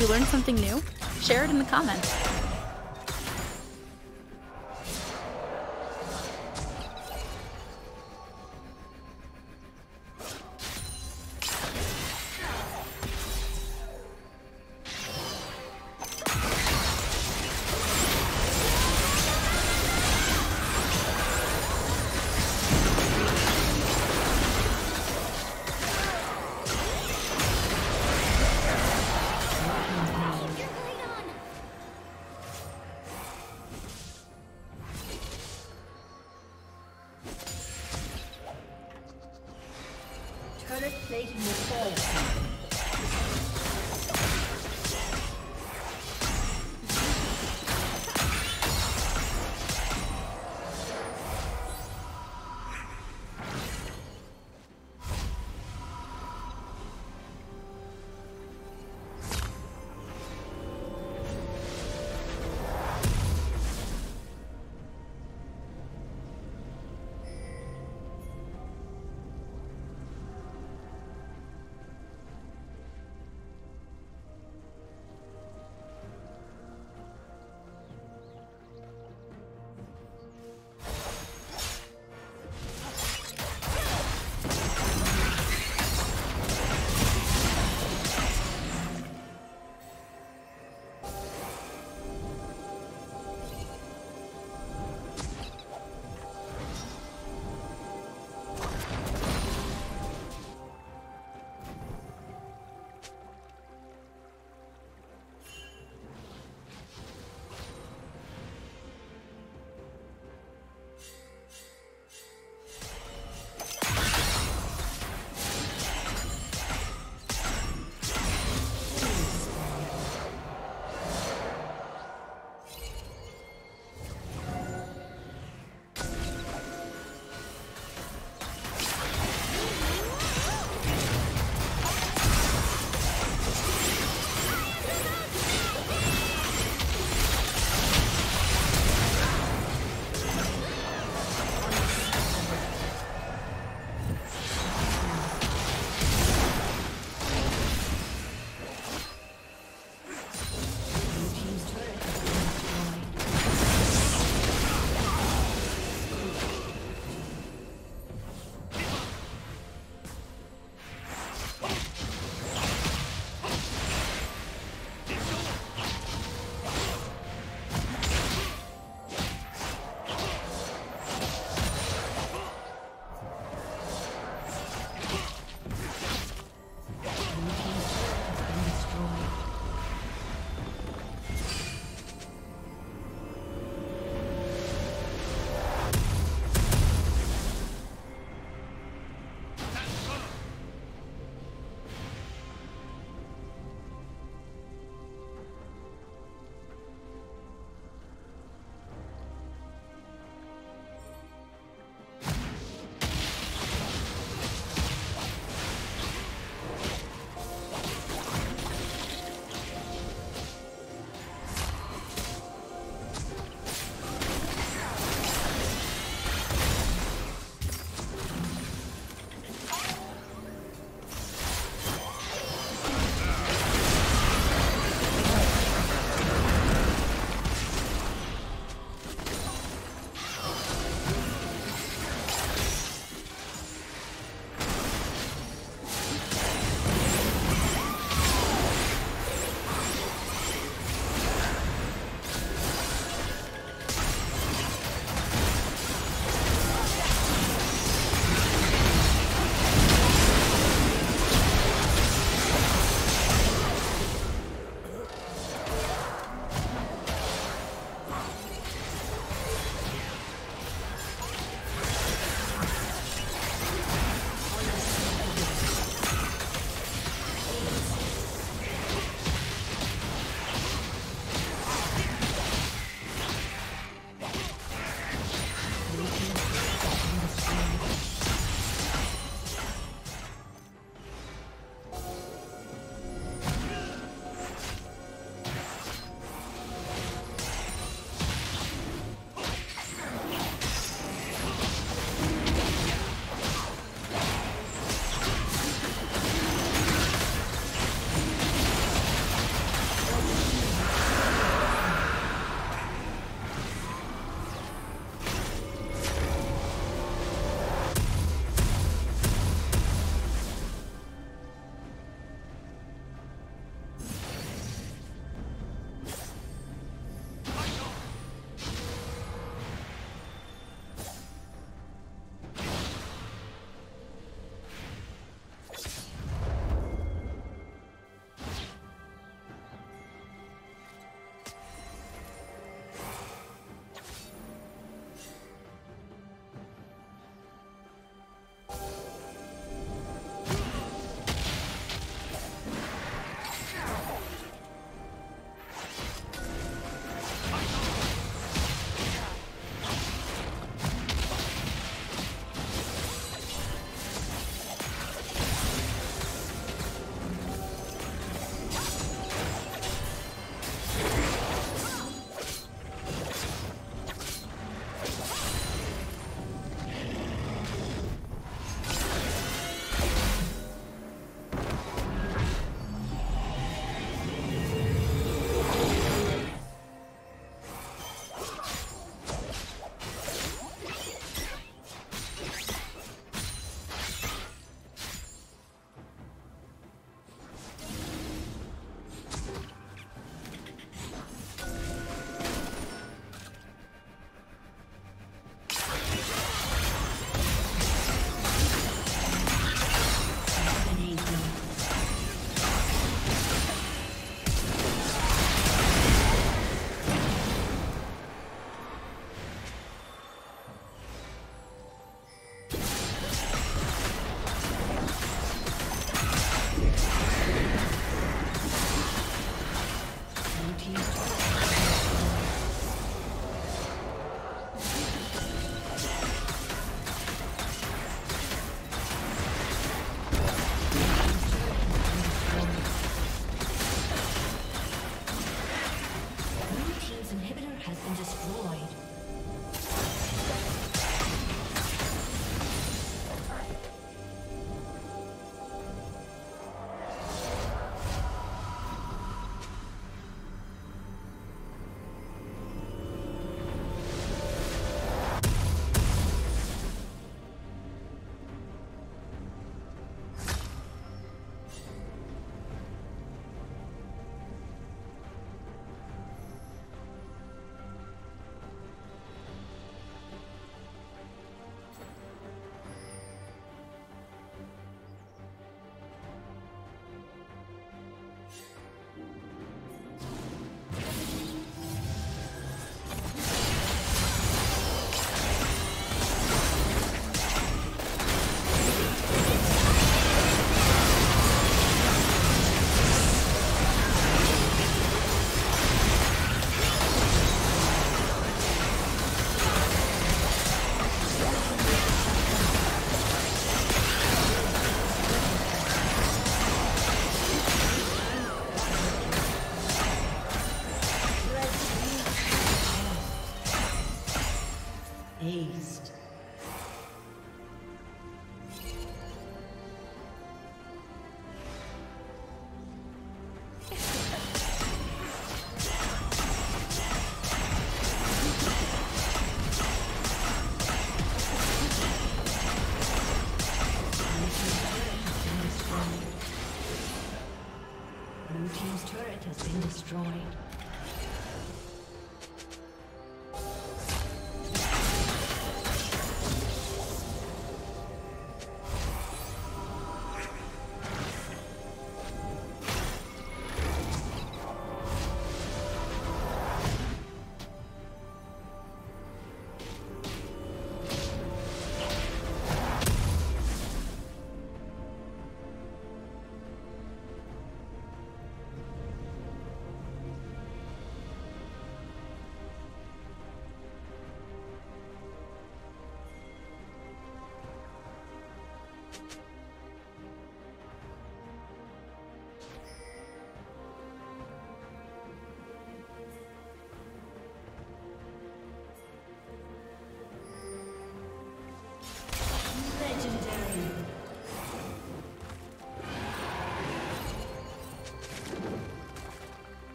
You learn something new? Share it in the comments. Plating will fall